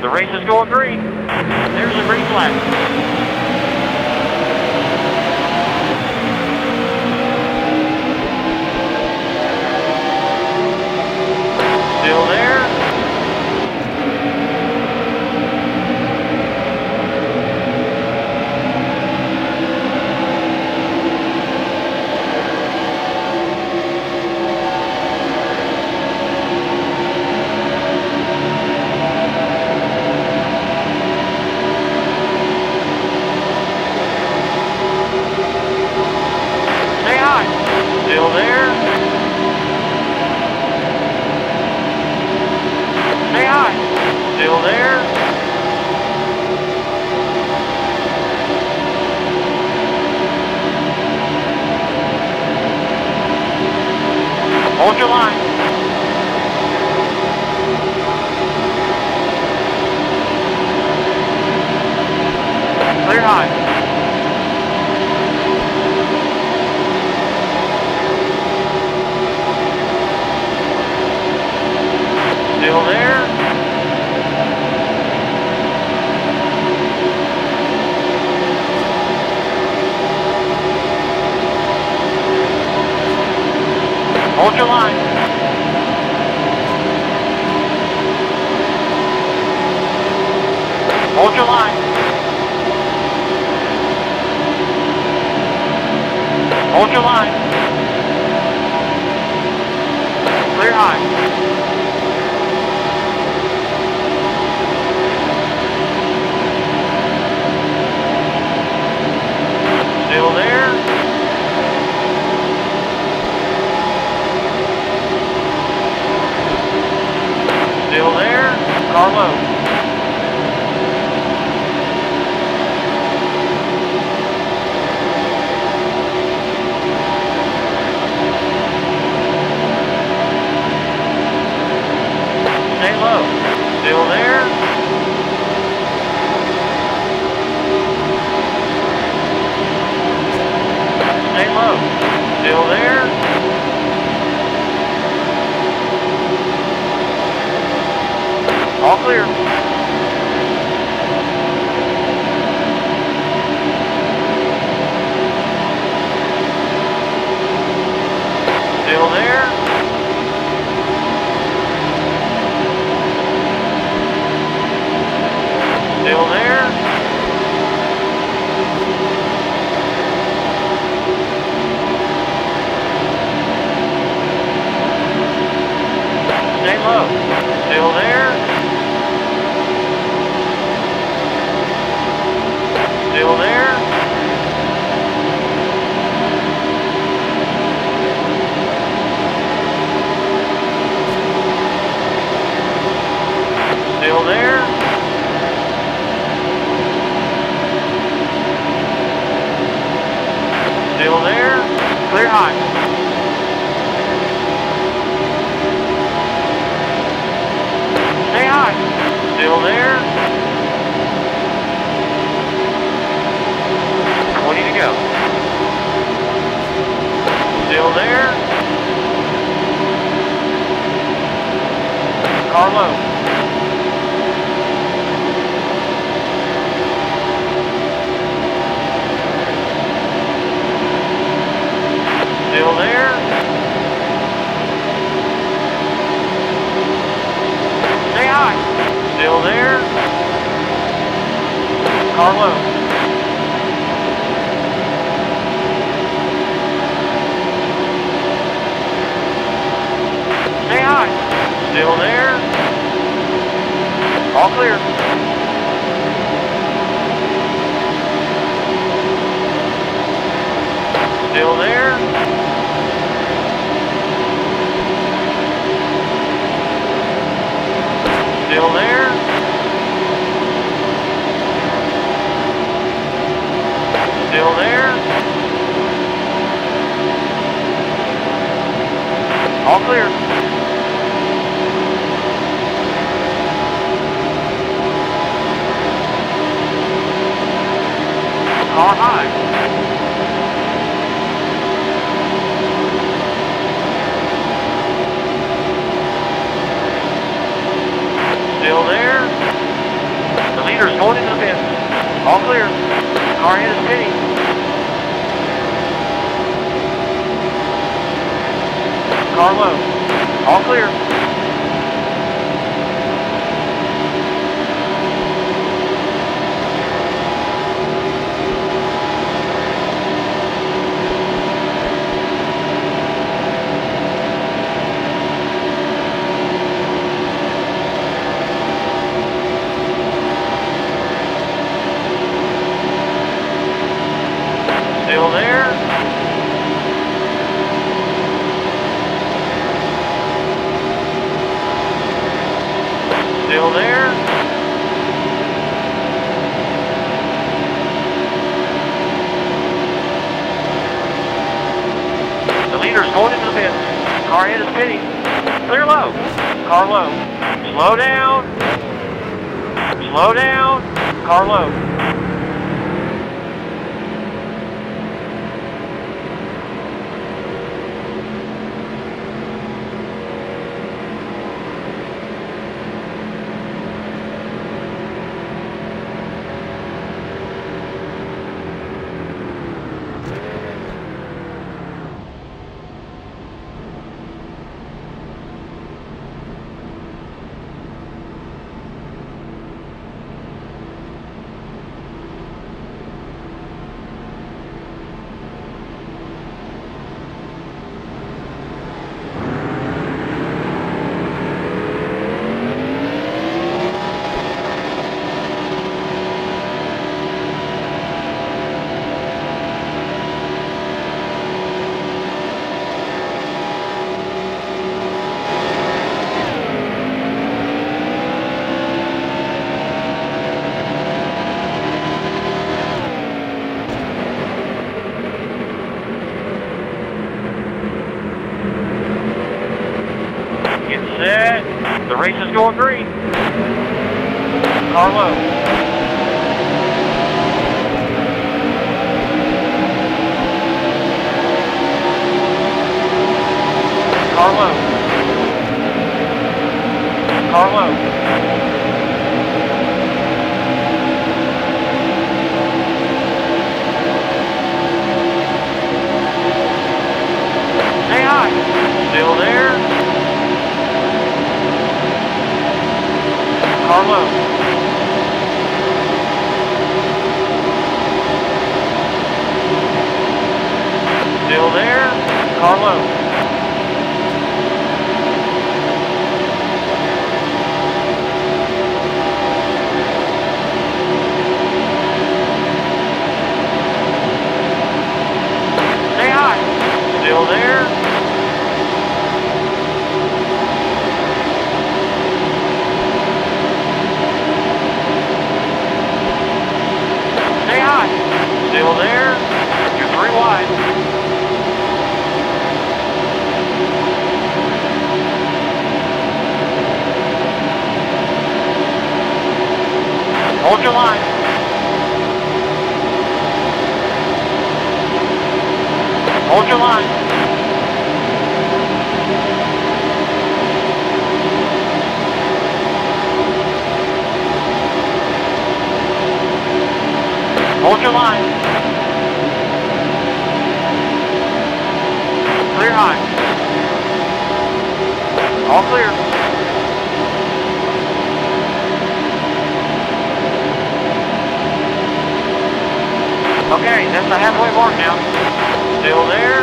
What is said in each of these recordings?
The race is going green. There's a green flag. still there. Say hi. Still there. Hold your line. Clear high. still there. Still there. Car low. still there. 강원 All clear. Slow down. Slow down. Car low. Karma clear. Okay, that's the halfway mark now. Still there,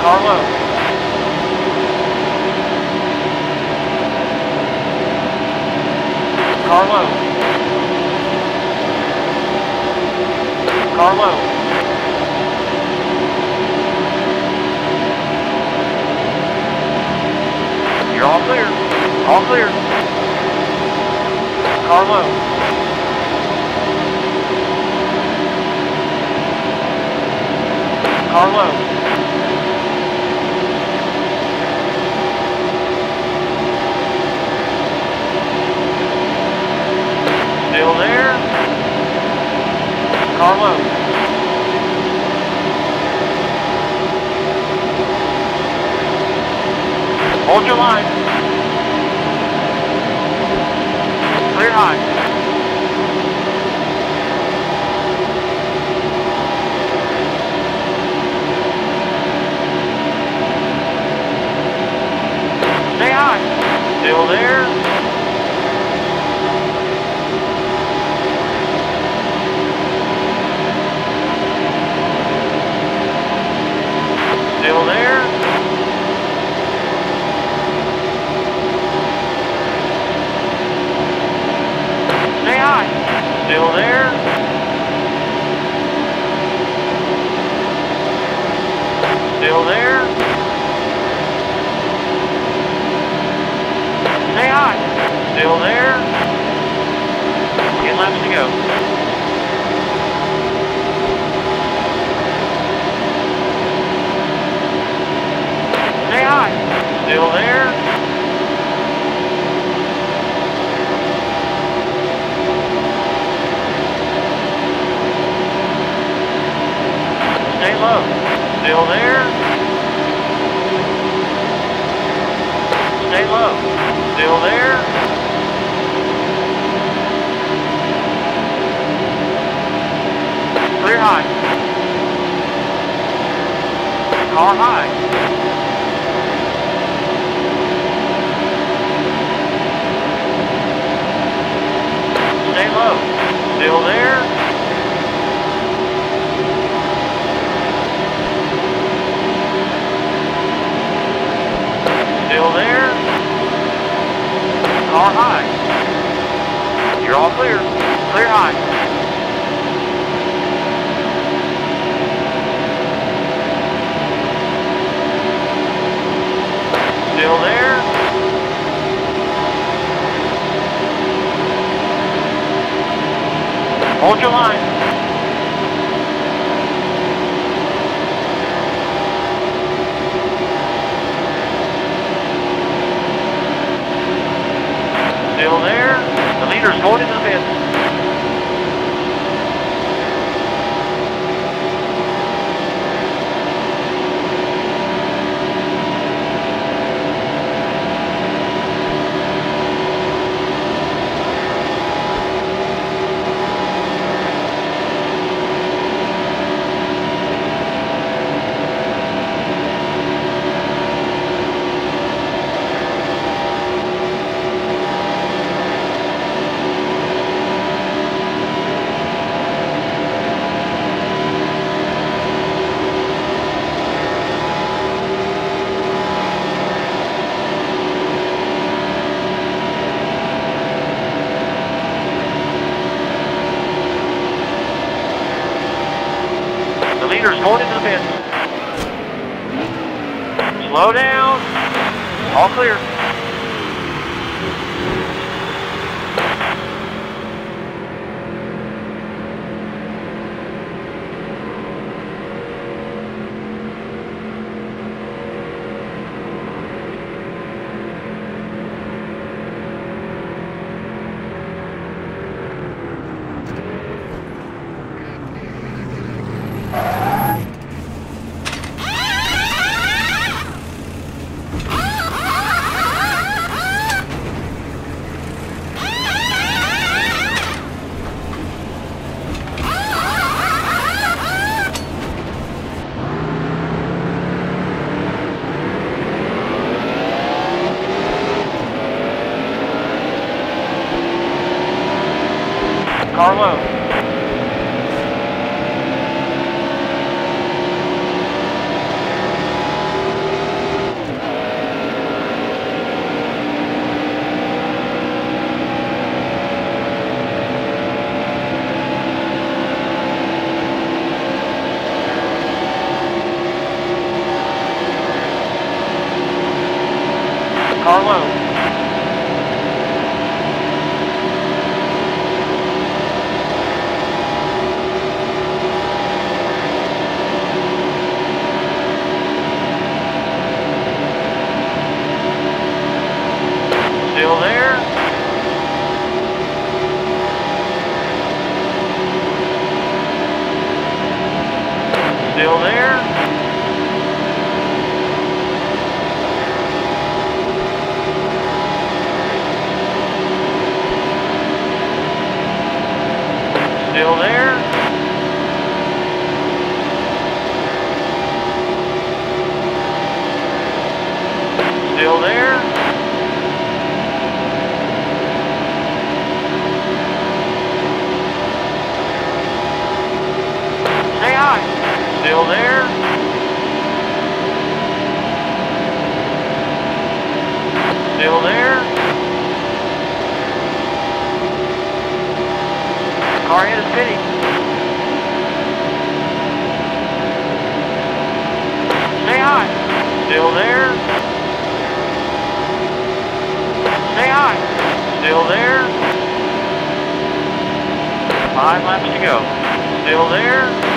car low. Car low. Car low. All clear. Car low. Car low. Still there. Car low. Hold your line. Still there. 10 laps to go. Stay high. Still there. Stay low. Still there. Stay low. Still there. Clear high. Car high. Stay low. Still there. Still there. Car high. You're all clear. Clear high. Still there. Hold your line. Still there. The leader's going Carlo. still there. Still there. Car hit a city. Stay high. Still there. Stay high. Still there. Five laps to go. Still there.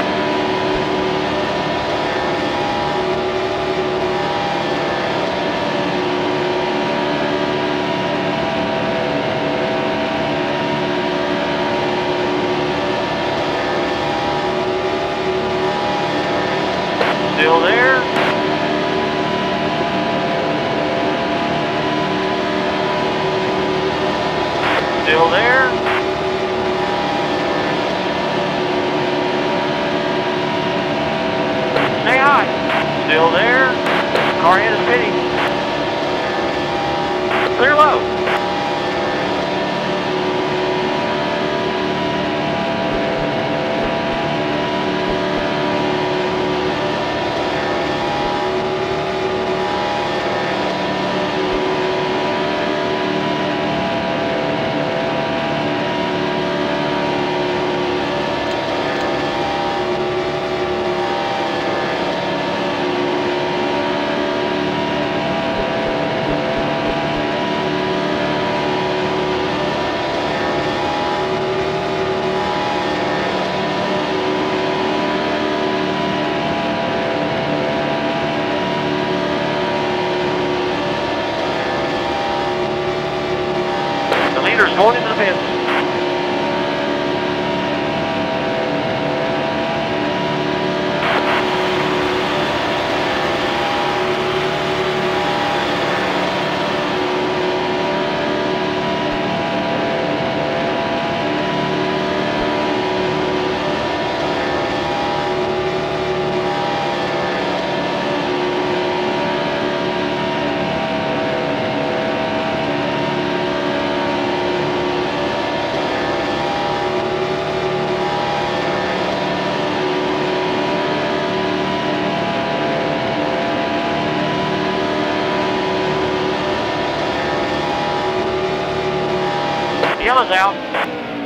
Gelo Gel.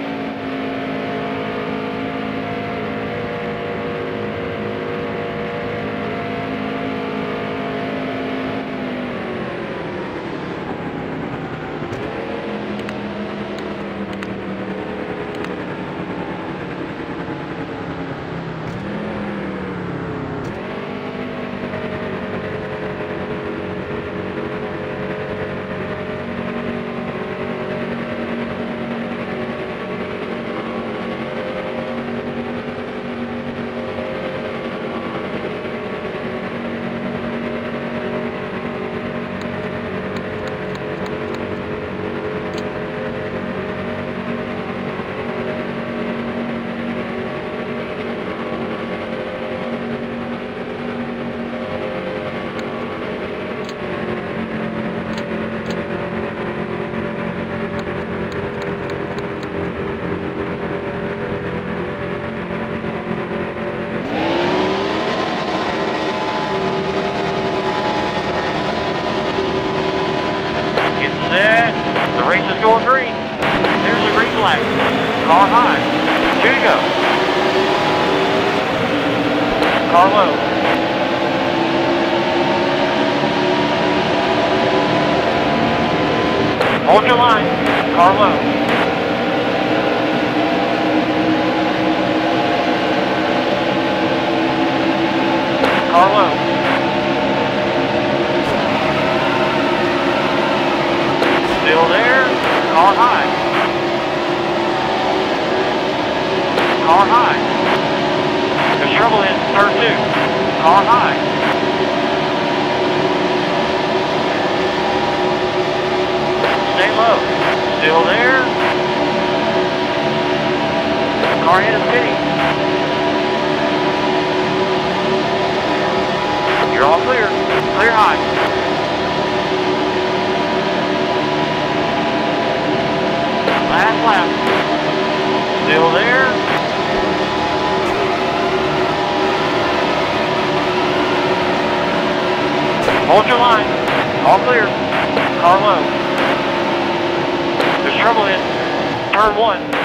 Car low. Hold your line. Car low. Still there. Car high. Car high. There's trouble in turn two. Car high. Stay low. Still there. Car is spinning. You're all clear. Clear high. Last lap. Still there. Hold your line. All clear. Car low. Trouble in turn one.